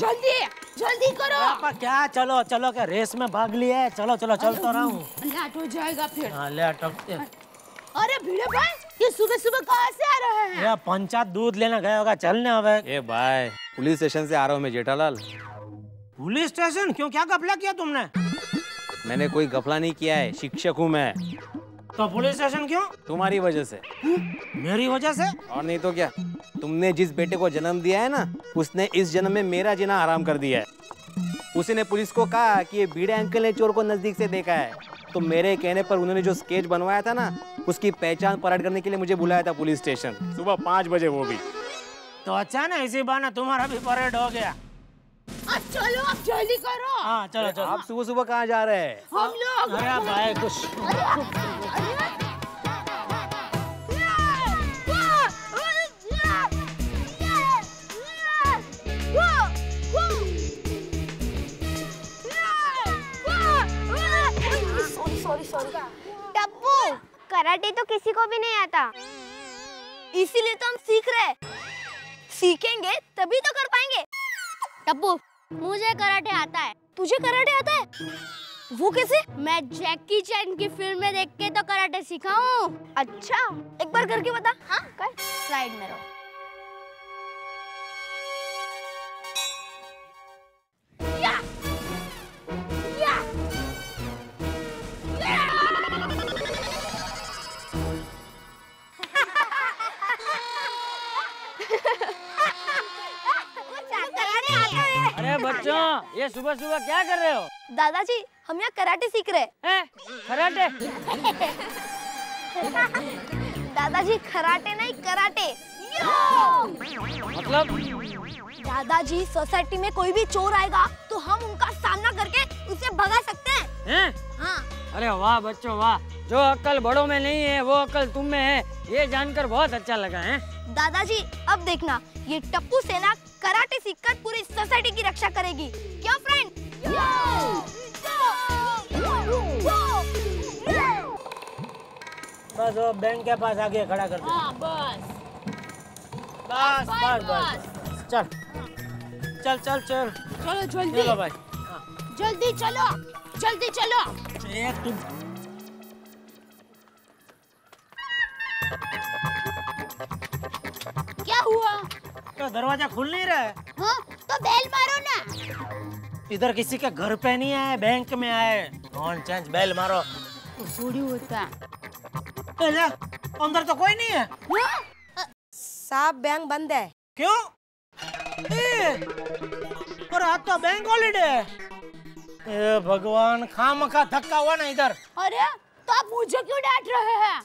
जल्दी जल्दी करो। पापा क्या? चलो चलो क्या रेस में भाग लिया है? चलो चलो चल तो रहा हूँ। लेट हो जाएगा फिर। हाँ ले टपते अरे भिड़े भाई ये सुबह सुबह कहाँ से आ रहे हैं? ये पंचायत दूध लेने गया होगा चलने अब। ए भाई पुलिस स्टेशन से आ रहा हूँ मैं जेठालाल। Police station? क्यों क्या कपला किया तुमने? मैंने कोई गफला नहीं किया है शिक्षक हूँ मैं। तो पुलिस स्टेशन क्यों? तुम्हारी वजह से। मेरी वजह से? और नहीं तो क्या? तुमने जिस बेटे को जन्म दिया है ना उसने इस जन्म में मेरा जीना आराम कर दिया है। उसी ने पुलिस को कहा कि ये बीड़े अंकल ने चोर को नज़दीक से देखा है। तो मेरे कहने पर उन्होंने जो स्केच बनवाया था ना उसकी पहचान परेड करने के लिए मुझे बुलाया था पुलिस स्टेशन सुबह पाँच बजे वो भी। तो अच्छा ना इसी बहाने तुम्हारा भी परेड हो गया। अब चलो अब जल्दी करो। हाँ चलो चलो। आप सुबह सुबह कहाँ जा रहे हैं? हम लोग। अरे भाई कुछ। सॉरी सॉरी टप्पू कराटे तो किसी को भी नहीं आता। इसीलिए तो हम सीख रहे सीखेंगे तभी तो कर पाएँगे। टप्पू मुझे कराटे आता है। तुझे कराटे आता है? वो कैसे? मैं जैकी चैन की फ़िल्म में देख के तो कराटे सीखा हूँ अच्छा एक बार करके बता। हाँ कर। साइड में रहो। आता है। अरे बच्चों ये सुबह सुबह क्या कर रहे हो? दादाजी हम यहाँ कराटे सीख रहे। हैं? हैं? कराटे? दादाजी कराटे नहीं कराटे। मतलब? दादाजी सोसाइटी में कोई भी चोर आएगा तो हम उनका सामना करके उसे भगा सकते हैं। हैं? हाँ। अरे वाह बच्चों वाह। जो अक्ल बड़ों में नहीं है वो अक्ल तुम में है। ये जानकर बहुत अच्छा लगा है? दादाजी अब देखना ये टप्पू सेना कराटे सीखकर पूरी सोसाइटी की रक्षा करेगी। क्या फ्रेंड बस वो बैंक के पास आगे खड़ा कर दो। हाँ बस। बस बस बस चल। चल चल चल। चलो जल्दी। चलो भाई। जल्दी चलो। जल्दी चलो। एक तुम तो दरवाज़ा खुल नहीं रहा है। हाँ तो बेल मारो ना। इधर किसी के घर पे नहीं आए बैंक में आए नॉन चेंज? बेल मारो। थोड़ी होता। अंदर तो कोई नहीं है। हाँ? साहब बैंक बंद है। क्यों? ए, और आज तो बैंक हॉलीडे है। ए भगवान खाम का धक्का हुआ ना इधर। अरे तो आप मुझे क्यों डांट रहे हैं?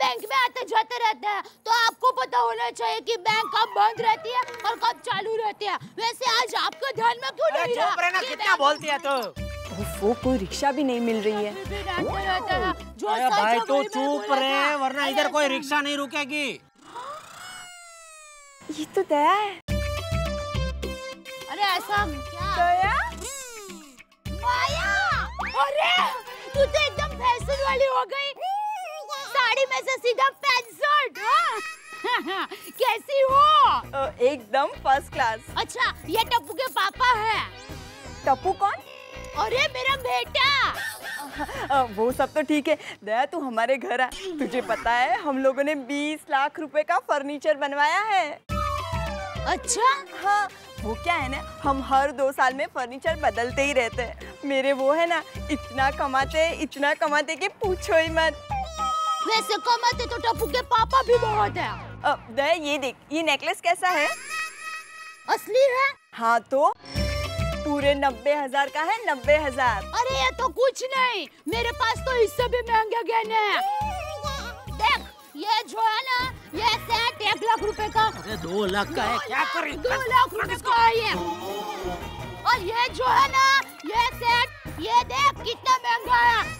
बैंक में आते जाते रहते हैं। तो आपको पता होना चाहिए कि बैंक कब बंद रहती है और कब चालू रहती है। वैसे आज आपको ध्यान में क्यों नहीं रहा कितना बोलती है तो? वो कोई रिक्शा भी नहीं मिल रही है। जो अरे भाई तू चुप रहे वरना इधर कोई रिक्शा नहीं रुकेगी। ये तो दया है। अरे ऐसा क्या? दया? माया! अरे तू तो एकदम फ़ैशन वाली हो गई। साड़ी में से सीधा हाँ? कैसी हो? एकदम फ़र्स्ट क्लास अच्छा ये टप्पू के पापा है। टप्पू कौन? अरे मेरा बेटा। वो सब तो ठीक है। दया तू हमारे घर आ। तुझे पता है हम लोगों ने 20 लाख रुपए का फर्नीचर बनवाया है। अच्छा? हाँ वो क्या है ना हम हर दो साल में फर्नीचर बदलते ही रहते हैं। मेरे वो है ना इतना कमाते इतना कमाते कि पूछो ही मत। वैसे कमाते तो टप्पू के पापा भी बहुत है। अ, दया ये देख ये नेकलेस कैसा है? असली है? हाँ तो? पूरे नब्बे हज़ार का है नब्बे हज़ार। अरे ये तो कुछ नहीं। मेरे पास तो इससे भी महँगे गहने हैं। देख ये जो है ना ये सेट एक लाख रुपए का। अरे दो लाख का है क्या कर? रही दो लाख रुपए का है ये। और ये जो है ना ये सेट ये देख कितना महँगा है।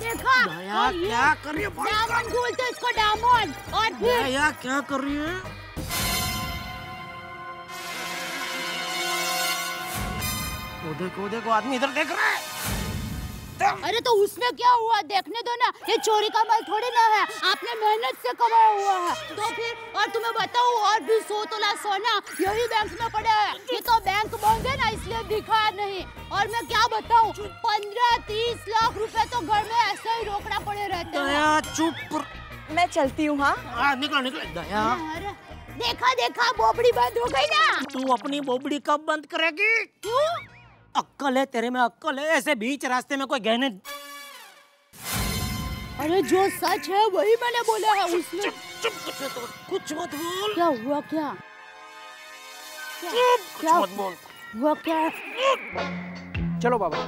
देखा? दया क्या कर रही है? डायमंड बोलते इसको डायमंड। और फिर? दया क्या कर रही है? वो देखो वो देखो आदमी इधर देख रहा है। अरे तो उसमें क्या हुआ? देखने दो ना ये चोरी का माल थोड़ी ना है। आपने मेहनत से कमाया हुआ है। तो फिर और तुम्हें बताऊँ और भी सौ तोला सोना यही बैंक में पड़ा है ये तो बैंक बंद है ना इसलिए दिखा नहीं। और मैं क्या बताऊँ? पंद्रह तीस लाख रुपए तो घर में ऐसे ही रोकड़ा पड़े रहते हैं। चुप। मैं चलती हूँ हाँ? हाँ निकलो निकलो। दया। देखा देखा बोबड़ी बंद हो गई ना। तू अपनी बोबड़ी कब बंद करेगी? क्यों? अक्कल है तेरे में अक्कल है। ऐसे बीच रास्ते में कोई गहने अरे जो सच है वही मैंने बोला है उसमें। चुप कुछ कुछ मत बोल। क्या हुआ क्या? क्या कुछ क्या मत बोल। हुआ क्या चलो बाबा।